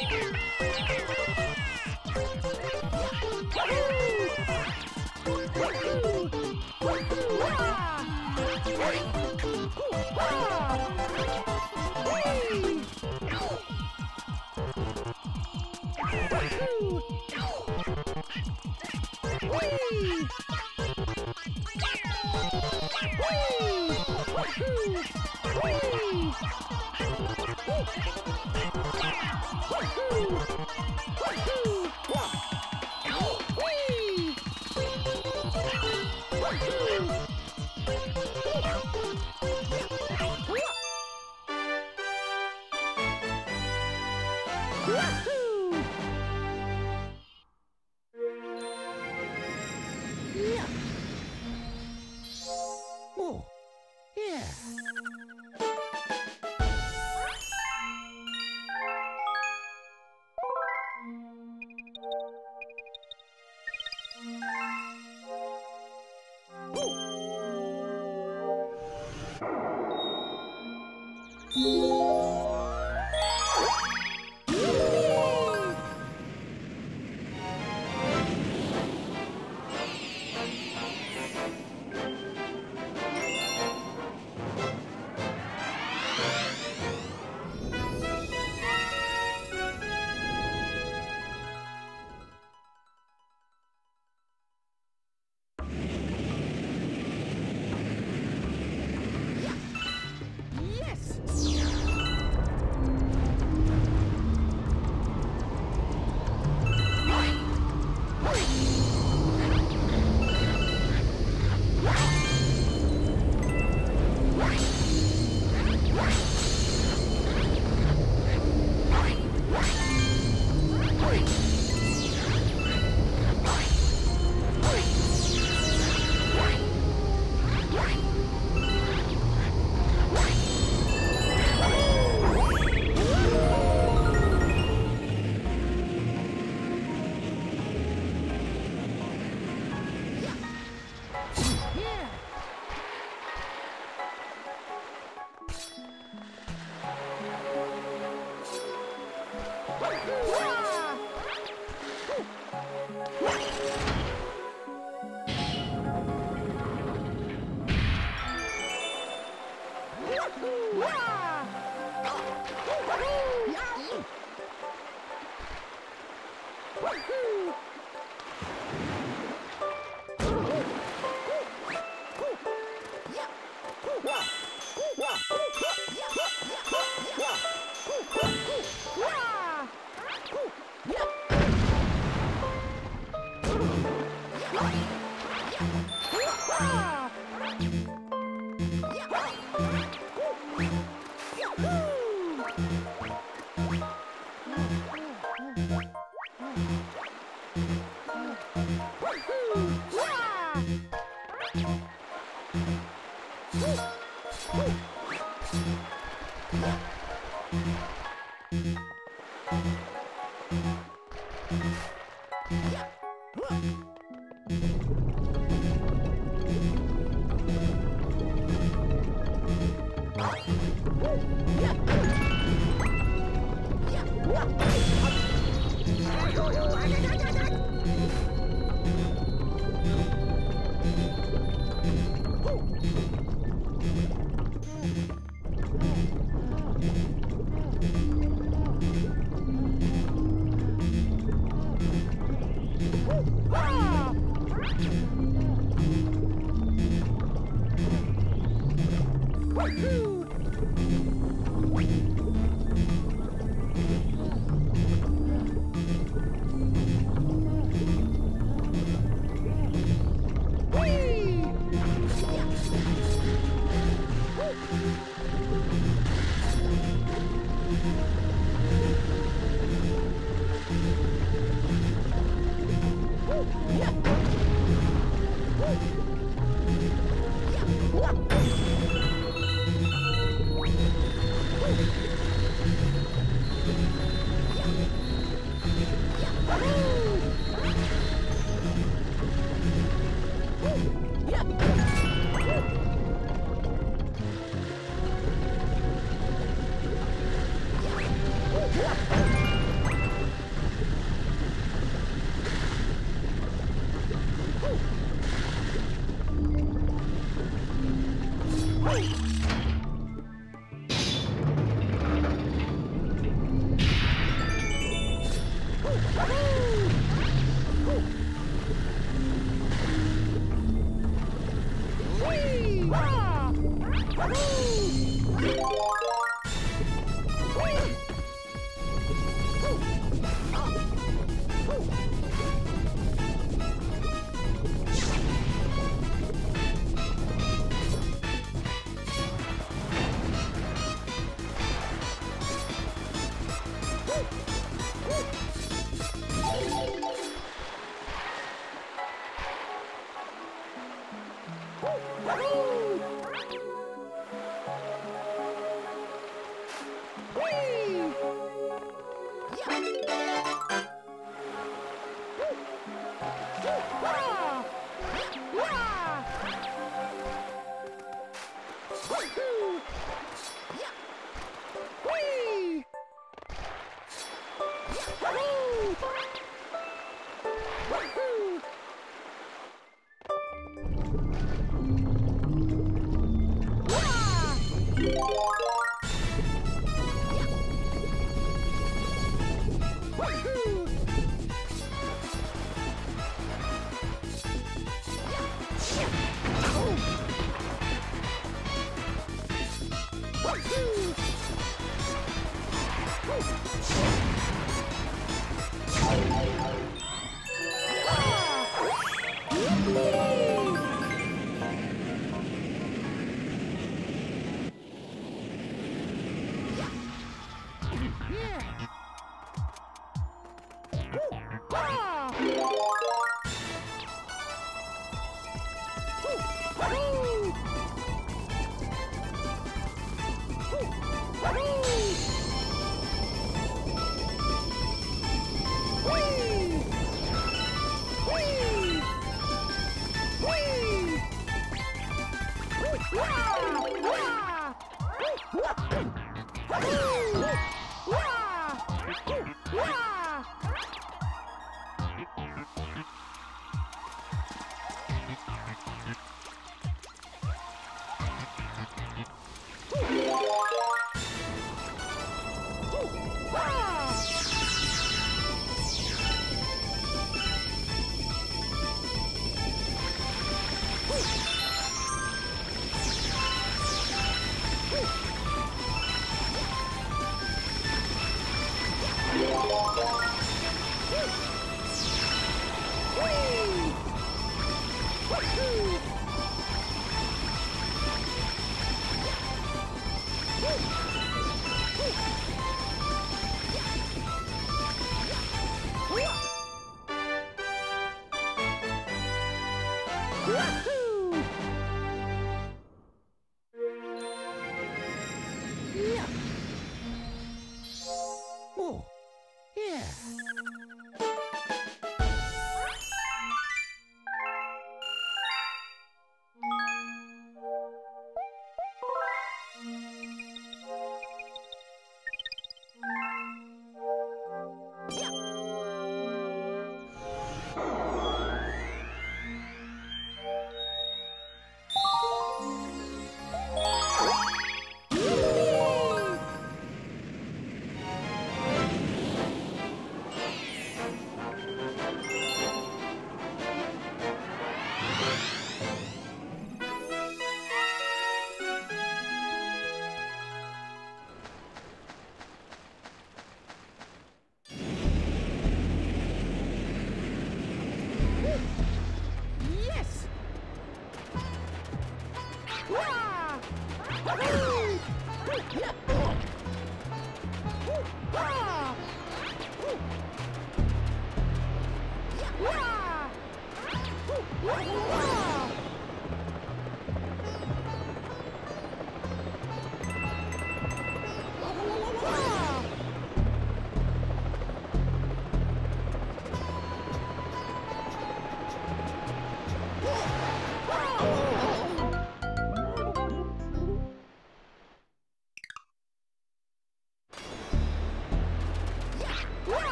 Whee! Whee! Wahoo!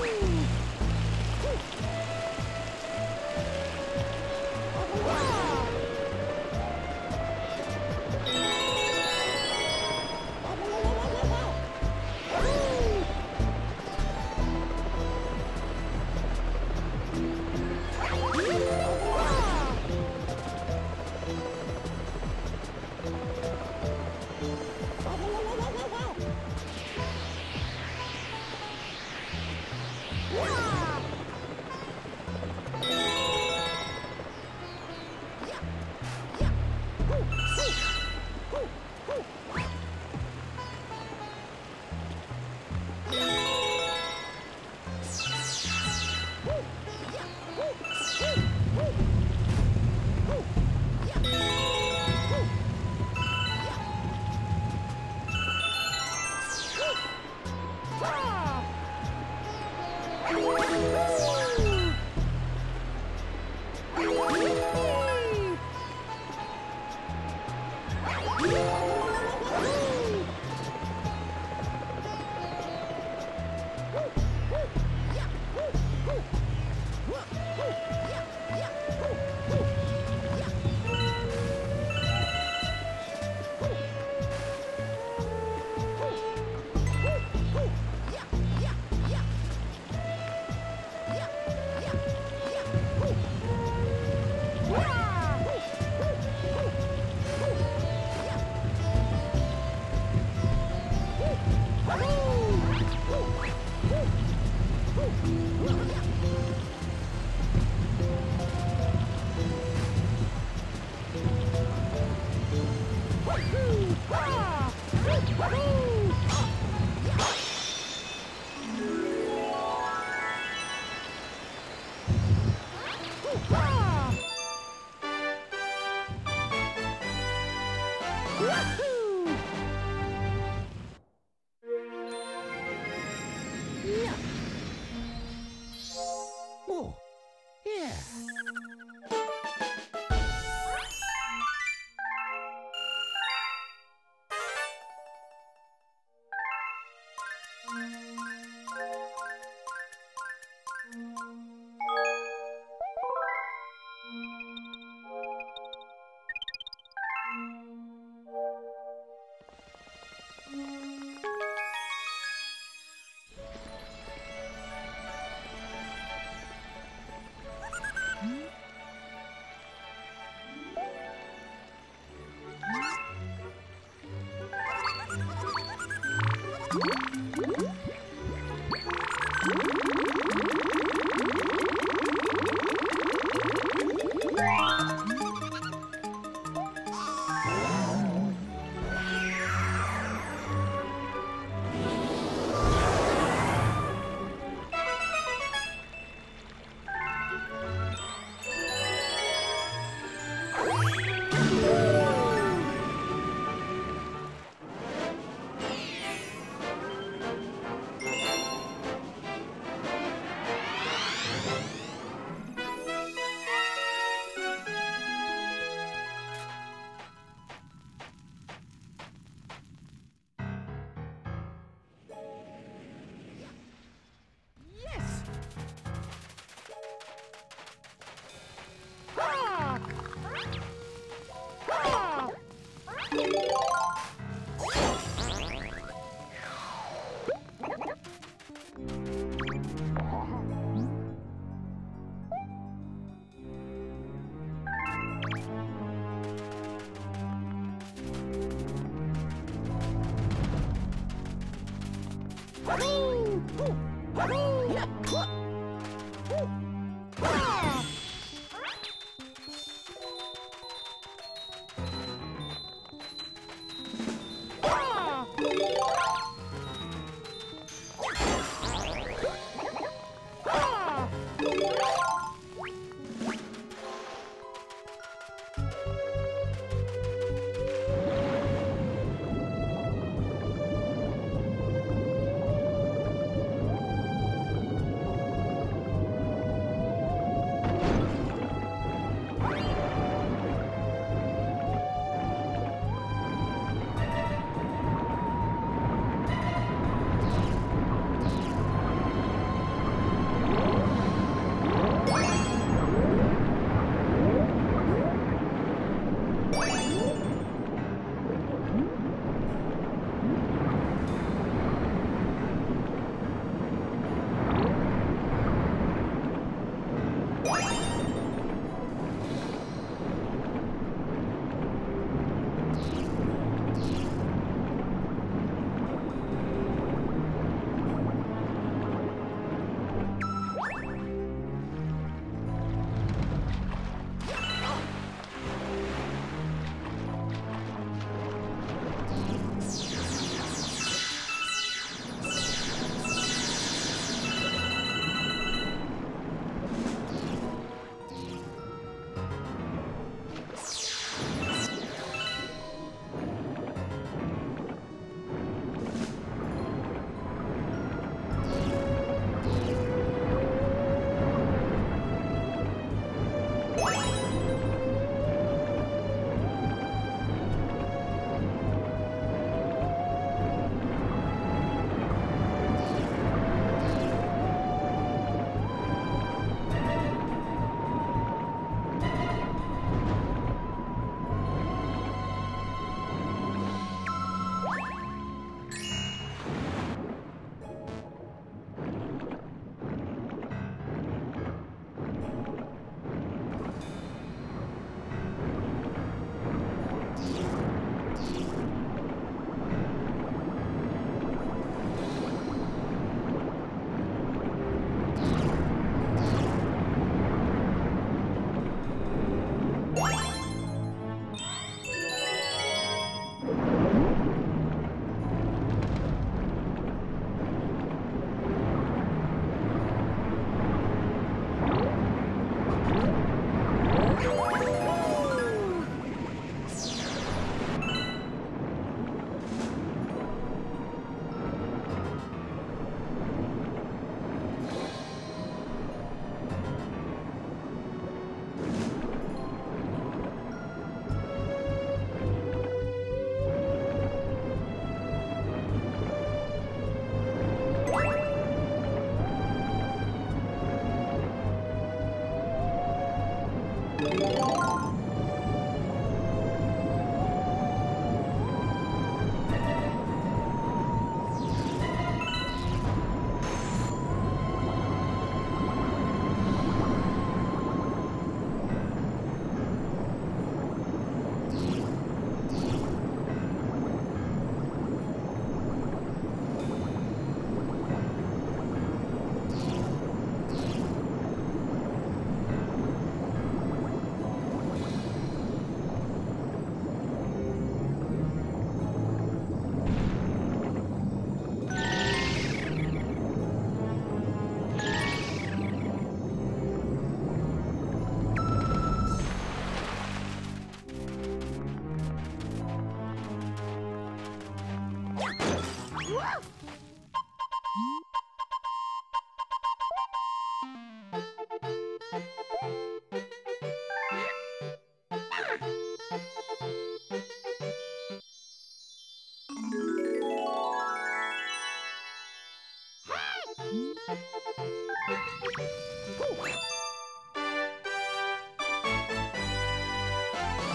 Ooh. Thank you.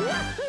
Wahoo!